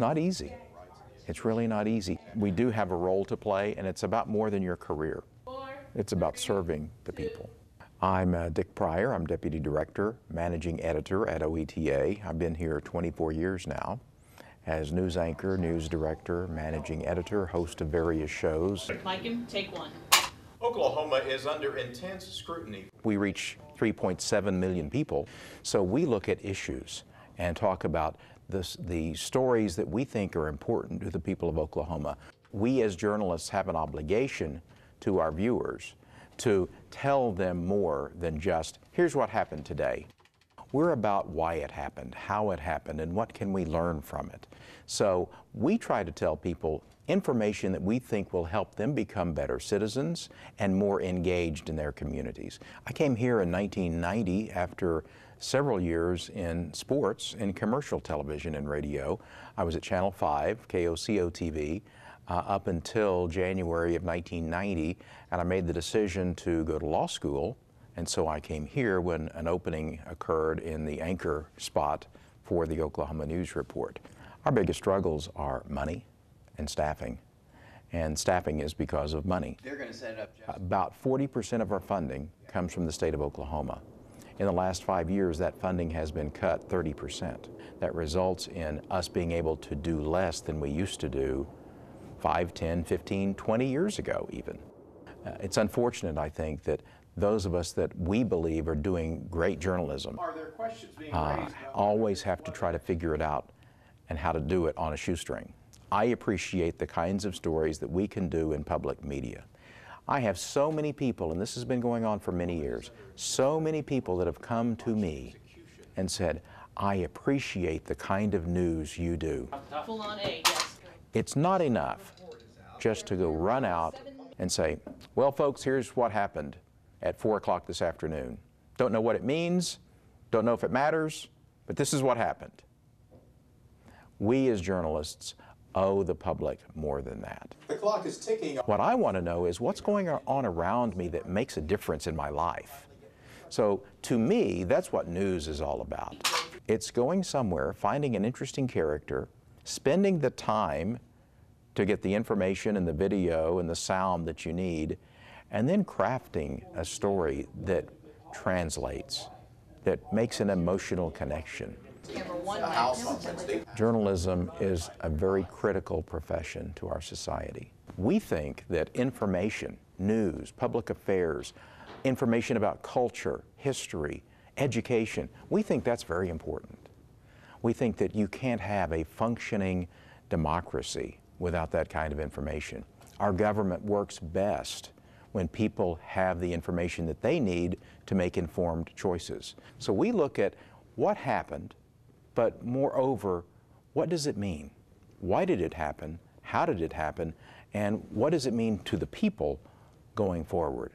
not easy. It's really not easy. We do have a role to play, and it's about more than your career. It's about serving the people. I'm uh, Dick Pryor. I'm Deputy Director, Managing Editor at OETA. I've been here 24 years now as news anchor, news director, managing editor, host of various shows. Mike, take one. Oklahoma is under intense scrutiny. We reach 3.7 million people, so we look at issues and talk about this, the stories that we think are important to the people of Oklahoma. We as journalists have an obligation to our viewers to tell them more than just, here's what happened today. We're about why it happened, how it happened, and what can we learn from it. So we try to tell people information that we think will help them become better citizens and more engaged in their communities. I came here in 1990 after several years in sports, in commercial television and radio. I was at Channel 5, KOCO TV, uh, up until January of 1990, and I made the decision to go to law school and so I came here when an opening occurred in the anchor spot for the Oklahoma News Report. Our biggest struggles are money and staffing. And staffing is because of money. They're going to set it up. Just About 40% of our funding comes from the state of Oklahoma. In the last five years, that funding has been cut 30%. That results in us being able to do less than we used to do 5, 10, 15, 20 years ago, even. Uh, it's unfortunate, I think, that those of us that we believe are doing great journalism Are there questions being uh, always have to try to figure it out and how to do it on a shoestring. I appreciate the kinds of stories that we can do in public media. I have so many people, and this has been going on for many years, so many people that have come to me and said, I appreciate the kind of news you do. It's not enough just to go run out and say, well, folks, here's what happened at 4 o'clock this afternoon. Don't know what it means, don't know if it matters, but this is what happened. We as journalists owe the public more than that. The clock is ticking. What I want to know is what's going on around me that makes a difference in my life. So to me, that's what news is all about. It's going somewhere, finding an interesting character, spending the time to get the information and the video and the sound that you need, and then crafting a story that translates, that makes an emotional connection. Number one, House on Wednesday. Journalism is a very critical profession to our society. We think that information, news, public affairs, information about culture, history, education, we think that's very important. We think that you can't have a functioning democracy without that kind of information. Our government works best when people have the information that they need to make informed choices. So we look at what happened, but moreover, what does it mean? Why did it happen? How did it happen? And what does it mean to the people going forward?